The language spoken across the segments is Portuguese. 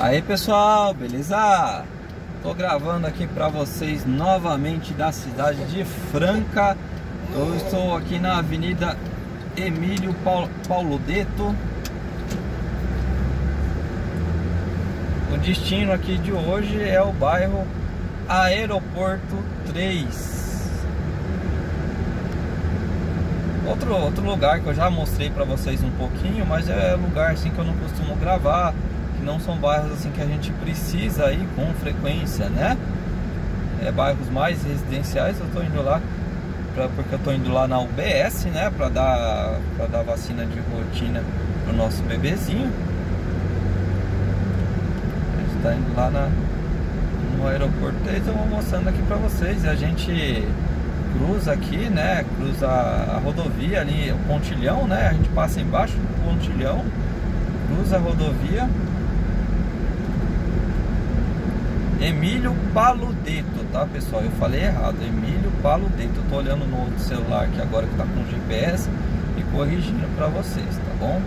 Aí pessoal, beleza? Tô gravando aqui para vocês novamente da cidade de Franca. Eu estou aqui na Avenida Emílio Paulo Deto. O destino aqui de hoje é o bairro Aeroporto 3. Outro, outro lugar que eu já mostrei para vocês um pouquinho, mas é lugar assim que eu não costumo gravar não são bairros assim que a gente precisa ir com frequência, né? É bairros mais residenciais, eu tô indo lá pra, porque eu tô indo lá na UBS, né, para dar para dar vacina de rotina pro nosso bebezinho. A gente tá indo lá na no aeroporto, eu vou mostrando aqui para vocês. A gente cruza aqui, né? Cruza a rodovia ali, o pontilhão, né? A gente passa embaixo do pontilhão, cruza a rodovia Emílio Paludeto, tá pessoal? Eu falei errado, Emílio Paludeto. Eu tô olhando no celular aqui agora que tá com GPS e corrigindo para vocês, tá bom?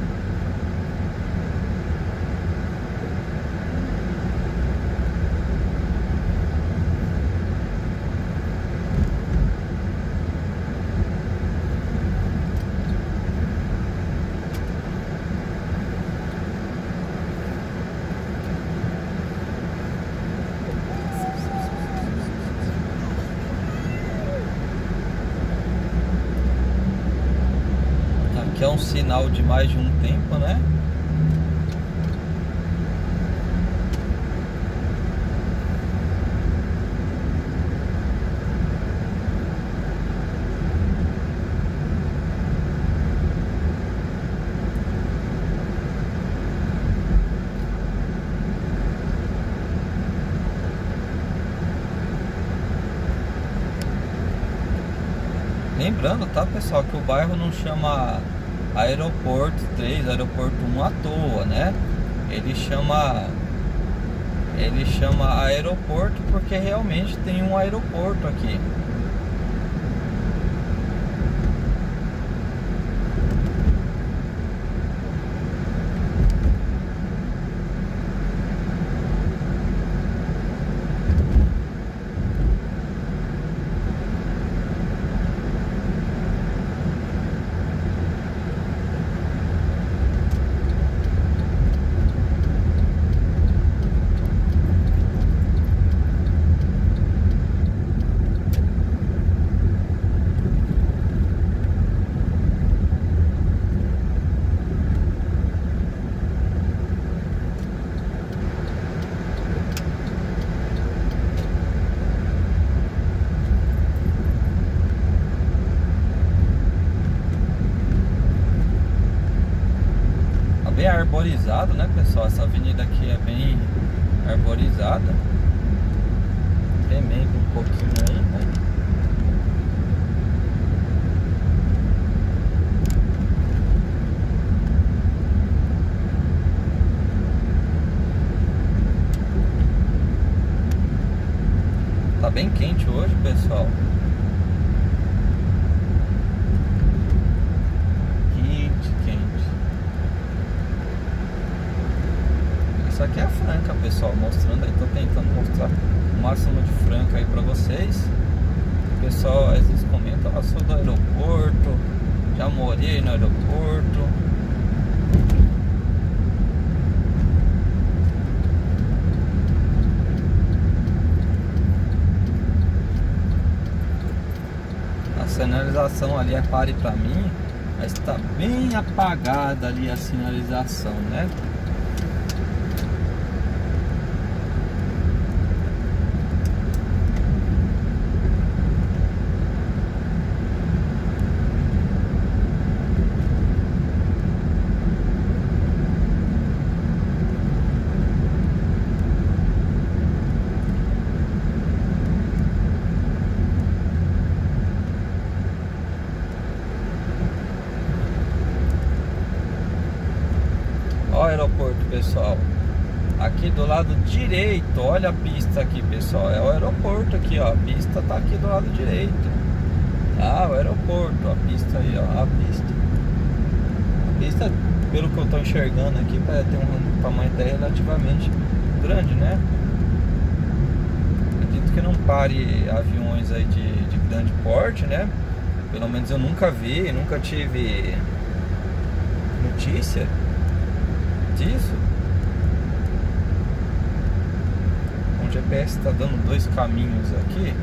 Que é um sinal de mais de um tempo, né? Lembrando, tá pessoal, que o bairro não chama aeroporto 3, aeroporto 1 à toa, né? Ele chama ele chama aeroporto porque realmente tem um aeroporto aqui. bem arborizado, né, pessoal? Essa avenida aqui é bem arborizada. Tremendo um pouquinho aí, né? Tá bem quente hoje, pessoal. Isso aqui é a Franca, pessoal, mostrando aí, tô tentando mostrar o máximo de Franca aí pra vocês. O pessoal às vezes comenta, ah, sou do aeroporto, já morei no aeroporto. A sinalização ali é pare pra mim, mas tá bem apagada ali a sinalização, né? Ó o aeroporto, pessoal. Aqui do lado direito, olha a pista aqui, pessoal. É o aeroporto aqui, ó. A pista tá aqui do lado direito. Ah, o aeroporto, a pista aí, ó. A pista. A pista pelo que eu estou enxergando aqui, ter um tamanho até relativamente grande, né? Acredito que não pare aviões aí de, de grande porte, né? Pelo menos eu nunca vi, nunca tive notícia disso. O GPS está dando dois caminhos aqui.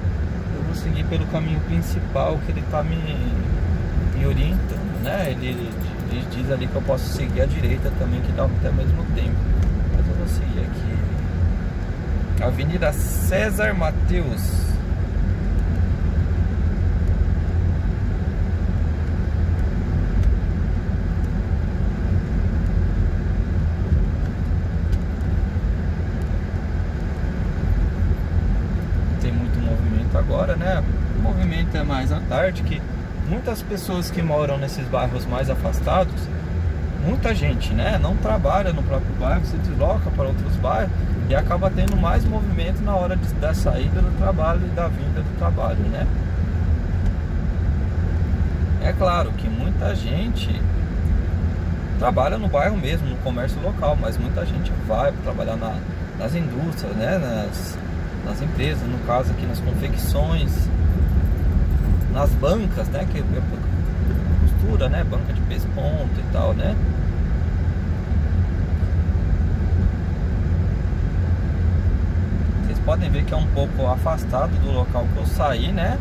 Eu vou seguir pelo caminho principal que ele está me, me orientando, né? Ele, ele diz ali que eu posso seguir à direita também, que dá até mesmo tempo. Mas eu vou seguir aqui. Avenida César Mateus. Agora, né? O movimento é mais à tarde, que muitas pessoas que moram nesses bairros mais afastados, muita gente, né? Não trabalha no próprio bairro, se desloca para outros bairros e acaba tendo mais movimento na hora de, da saída do trabalho e da vinda do trabalho, né? É claro que muita gente trabalha no bairro mesmo, no comércio local, mas muita gente vai trabalhar na, nas indústrias, né? Nas, nas empresas, no caso aqui nas confecções, nas bancas, né? Que é costura, né? Banca de pesponto e tal, né? Vocês podem ver que é um pouco afastado do local que eu saí, né?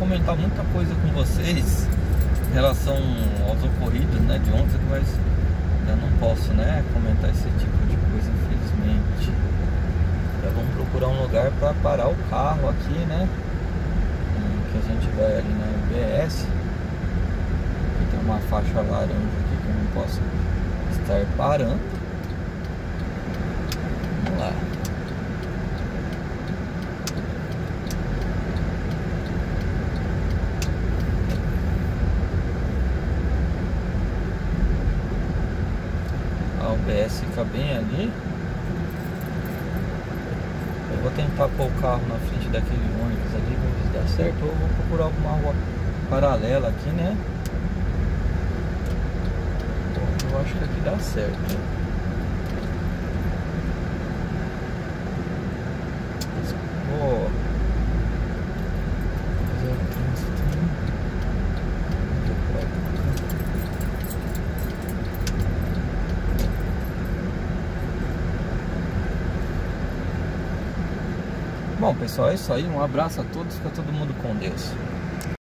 Comentar muita coisa com vocês em relação aos ocorridos né, de ontem, mas eu não posso né, comentar esse tipo de coisa, infelizmente. Já vamos procurar um lugar para parar o carro aqui, né? Que a gente vai ali na UBS. Aqui tem uma faixa laranja aqui que eu não posso estar parando. UBS fica bem ali. Eu vou tentar pôr o carro na frente daquele ônibus ali, ver se dá certo. Ou vou procurar alguma rua paralela aqui, né? Bom, eu acho que aqui dá certo. Bom, pessoal, é isso aí. Um abraço a todos. Fica todo mundo com Deus.